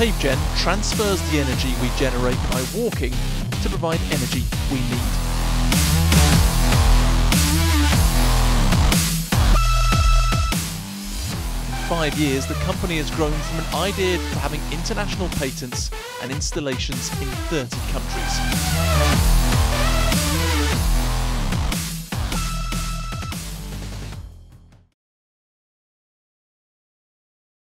PaveGen transfers the energy we generate by walking to provide energy we need. In five years, the company has grown from an idea to having international patents and installations in 30 countries.